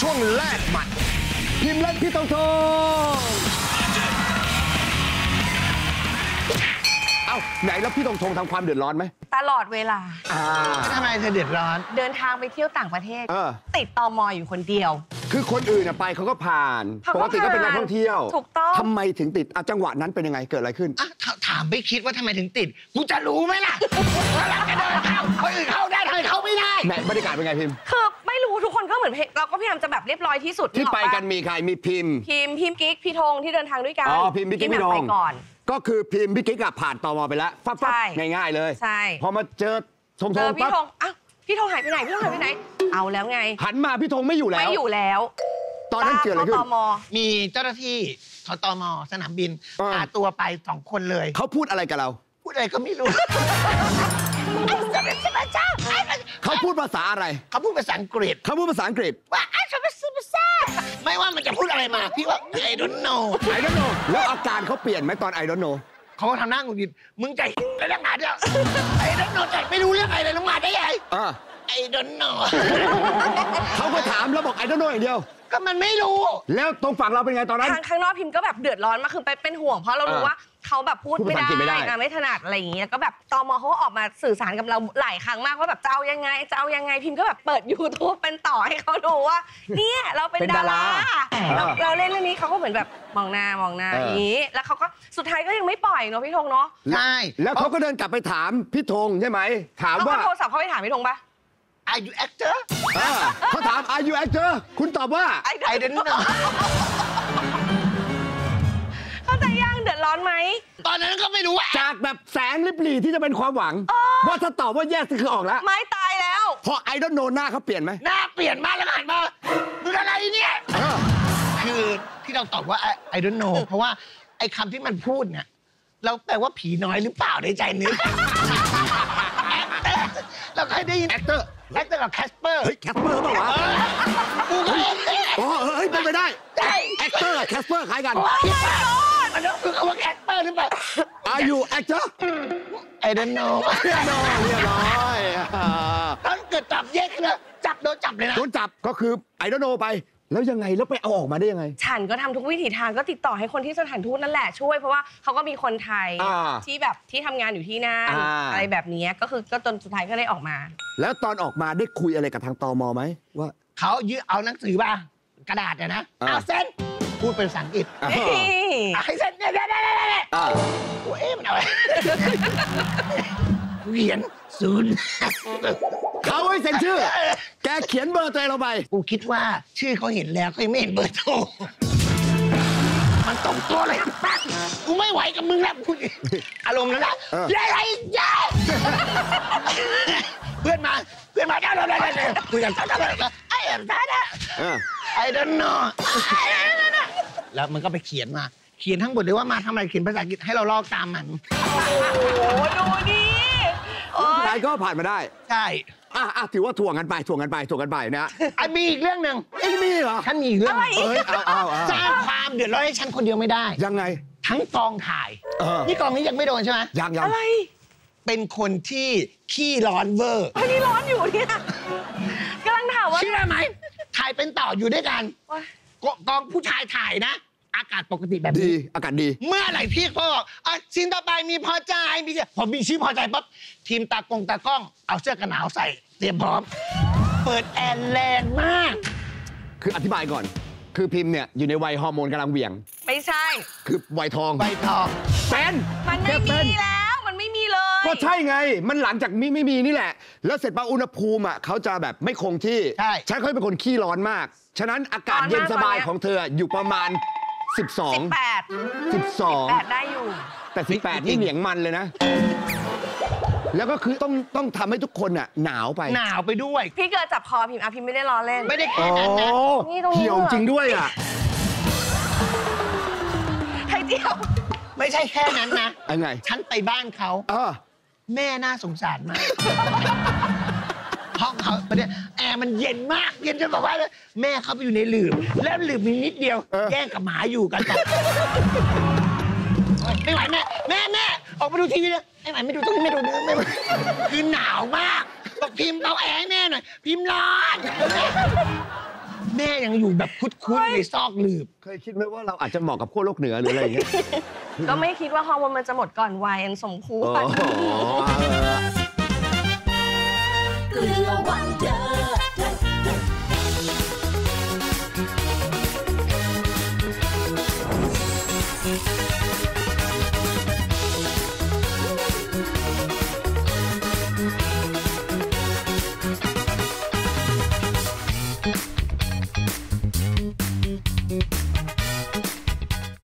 ช่วงแรกหมัด พิมพ์เล่นพี่ตงทงเอ้าไหนแล้วพี่ตงทงทำความเดือดร้อนไหมตลอดเวลา อ่า ทำไมเธอเดือดร้อน เดินทางไปเที่ยวต่างประเทศ เออ ติดตอมออยู่คนเดียว คือคนอื่นน่ะไปเขาก็ผ่านเขาปก็กติก็เป็นนักท่องเที่ยวถูกต้อง ทำไมถึงติดอะจังหวะนั้นเป็นยังไงเกิดอะไรขึ้น อะถถามไม่คิดว่าทำไมถึงติด กูจะรู้ไหมล่ะกำลังจะเดินเข้าคนอื่นเข้าได้ทำไมเข้าไม่ได้ ไหนบรรยากาศเป็นไงพิมพ์ คือไม่รู้ทุกคนก็ เหมือนเพเราก็พยายามจะแบบเรียบร้อยที่สุดที่นึออไปกันมีใครมีพิมพ์ พิมพ์พิมพ์กิ๊กพี่ธงที่เดินทางด้วยกันอ๋อพิมพ์พี่กิ๊กพี่ธงแหม่มไปก่อน ก็คือพิมพ์พี่กิ๊กอะผ่านตมไปแล้วปั๊บปั๊บใช่ง่ายๆเลยใช่พอมาเจอธงเจธองพี่ปั๊บธงอ้าวพี่ธงหายไปไหนพี่ธงหายไปไหน เอาแล้วไง หันมาพี่ธงไม่อยู่แล้วไม่อยู่แล้ว ตอนนั้นเกิดอะไรขึ้นเข้าตมมีเจ้าหน้าที่ทตมสนามบินอ่าพาตัวไปสองคนเลยเขาพูดอะไรกับเรา พูดอะไรก็ไม่รู้ เขาพูดภาษาอะไร เขาพูดภาษาอังกฤษเขาพูดภาษาอังกฤษว่าไอ้ชอบซูเปอร์ซ่าไม่ว่ามันจะพูดอะไรมาพี่ว่าไอ้ดนโนไอดอนโนแล้วอาการเขาเปลี่ยนไหมตอนไอดอนโนเขาก็ทำหน้าหงุดหงิดมึงใจอะไรนักหนาเนี่ยไอ้ดนโนใจไม่รู้เรื่องอะไรเลยลงมาได้ยังไงอ่าไอ้ดนโนเขาก็ถามแล้วบอกไอดอนโนอย่างเดียว ก็มันไม่รู้ แล้วตรงฝั่งเราเป็นไงตอนนั้น ทางข้างนอกพิมพ์ก็แบบเดือดร้อนมากคือไปเป็นห่วงเพราะเรารู้อ่าว่า เขาแบบพูดพูดไม่ภาษาอังกฤษไม่ได้ ได้อะไม่ถนัดอะไรอย่างเงี้ยก็แบบตมเขาก็ออกมาสื่อสารกับเราหลายครั้งมากว่าแบบจะเอายังไงจะเอายังไงพิมพ์ก็แบบเปิด YouTube เป็นต่อให้เขาดูว่า เนี่ยเราเป็นเป็นดาดาราราเราอ่า เราเล่นเรื่องนี้เขาก็เหมือนแบบมองหน้ามองหน้าเออออย่างนี้ แล้วเขาก็สุดท้ายก็ยังไม่ปล่อยเนาะพี่ธงเนาะใช่แล้วเขาก็เดินกลับไปถามพี่ธงใช่ไหม ถามเขาก็ว่าโทรศัพท์เขาไปถามพี่ธงปะ are you actorอ่าเขาถาม are you actor คุณตอบว่าไอ้ ไอ้ดนโนเข้าใจยังเดือดร้อนไหม ตอนนั้นก็ไม่รู้ว่าจากแบบแสงลิบหลีที่จะเป็นความหวังว่าถ้าตอบว่า yes คือออกแล้วไม้ตายแล้ว พอไอดอนโนหน้าเขาเปลี่ยนไหมหน้าเปลี่ยนมากแล้วก็หันมามึงอะไรเนี่ยเออคือที่เราตอบว่า I don't know เพราะว่าไอ้คำที่มันพูดเนี่ยเราแปลว่าผีน้อยหรือเปล่าในใจนึกเราเคยได้ยิน actor actor กับแคสเปอร์เฮ้ยแคสเปอร์เปล่าวะกูก็เห็นอ๋อเฮ้ยเป็นไปได้ใช่ actor กับแคสเปอร์คล้ายกัน มันต้องคือคำว่าแคสเปอร์หรือเปล่า are you actor I don't know เรียบร้อยเรียบร้อยอ่าตอนเกิดจับแยกกันนะจับโดนจับเลยนะ โดนจับก็คือ I don't know ไป แล้วยังไงแล้วไปเอาออกมาได้ยังไง ฉันก็ทำทุกวิถีทางก็ติดต่อให้คนที่สถานทูตนั่นแหละช่วยเพราะว่าเขาก็มีคนไทยอ่าที่แบบที่ทำงานอยู่ที่นั่นอ่าอะไรแบบนี้ก็คือก็จนสุดท้ายก็ได้ออกมา แล้วตอนออกมาได้คุยอะไรกับทางตมไหมว่าเขายืดเอาหนังสือมากระดาษเนี่ยนะอ่าเอาเส้น พูดเป็นภาษาอังกฤษอ่าอะให้เส้นเนี่ยเนี่ยเนี่ยเนี่ยเนี่ยอ่าโอ้เอ๊ะมันเอาไว้เขียนศูนย์เขาให้เซ็นชื่อ แกเขียนเบอร์ตัวเองลงไป กูคิดว่าชื่อเขาเห็นแล้วเขายังไม่เห็นเบอร์โทร มันตรงตัวเลยปั๊บกูไม่ไหวกับมึงแล้วพูดอารมณ์นั้นแหละเออเย้ไอ้เย้เพื่อนมาเพื่อนมาเดี๋ยวเดี๋ยวเดี๋ยวเดี๋ยวคุยกันสักพักแล้วไอ้เอ็มท่านอะเออไอ้ don't know แล้วมันก็ไปเขียนมา เขียนทั้งหมดเลยว่ามาทำอะไรเขียนภาษาอังกฤษให้เราลอกตามมัน โอ้โหดูดิโอ้สุดยท้ายก็ผ่านมาได้ใช่ อะอะถือว่าถ่วงกันไปถ่วงกันไปถ่วงกันไปนะไอ้มีอีกเรื่องหนึ่งเอ้ยมีเหรอฉันมีอีกเรื่องหนึ่งเอ้ยเอาเอาเอาสร้างความเดือดร้อนให้ฉันคนเดียวไม่ได้ ยังไง ทั้งกองถ่าย เออนี่กองนี้ยังไม่โดนใช่ไหมยังยังอะไรเป็นคนที่ขี้ร้อนเวอร์เฮ้ยนี่ร้อนอยู่เนี่ยกำลังถามว่า เชื่อไหมถ่ายเป็นต่ออยู่ด้วยกัน โอ๊ย กกองผู้ชายถ่ายนะ อากาศปกติแบบดี นี้ อากาศดี เมื่อไหร่พี่เขาบอกอะซีนต่อไปมีพอใจมีพอมีชื่อพอใจปั๊บทีมตากงตากล้องเอาเสื้อกันหนาวใส่เตรียมพร้อม เปิดแอร์แรงมาก คืออธิบายก่อน คือพิมพ์เนี่ยอยู่ในวัยฮอร์โมนกำลังเหวี่ยง ไม่ใช่ คือวัยทอง ใบทอง เป็น มันไม่แกเป็มีแล้วมันไม่มีเลย ก็ใช่ไง มันหลังจากมีไม่มีนี่แหละ แล้วเสร็จปั๊บอุณหภูมิอะเขาจะแบบไม่คงที่ใช่ ฉันเขาเป็นคนขี้ร้อนมาก ฉะนั้นอากาศเย็นสบายของเธออยู่ประมาณ 12 สิบแปดแปด12 ได้อยู่ แต่ 18 นี่เหนียงมันเลยนะ แล้วก็คือต้องต้องทำให้ทุกคนอะหนาวไปหนาวไปด้วย พี่เกิดจับคอพิมพ์อะพิมพ์ไม่ได้ล้อเล่น ไม่ได้โอ้แค่นั้นนะนี่ตรงนี้ เหี่ยวจริงด้วยอะไข่เจียว ไม่ใช่แค่นั้นนะ ยังไงฉันไปบ้านเขา เออ แม่น่าสงสารมาก ห้องเขาประเดี๋ยวแอร์มันเย็นมาก เย็นจนบอกว่าแม่เขาไปอยู่ในหลืบ แล้วหลืบมีนิดเดียวเออแย่งกับหมาอยู่กันต่อไม่ไหวแม่แม่แม่ออกมาดูทีวีเลยไอ้ไหวไม่ดูตรงนี้ไม่ดูนี่ไม่ดูคือหนาวมากบอกพิมพ์เบาแอร์ให้แม่หน่อยพิมพ์ร้อน แม่ยังอยู่แบบคุดคุดในซอกหลืบ เคยคิดไหมว่าเราอาจจะเหมาะกับขั้วโลกเหนือหรืออะไรอย่างเงี้ยก็ไม่คิดว่าฮอร์โมนมันจะหมดก่อนวัยอันสมควอ๋อรเกลือวันเดอ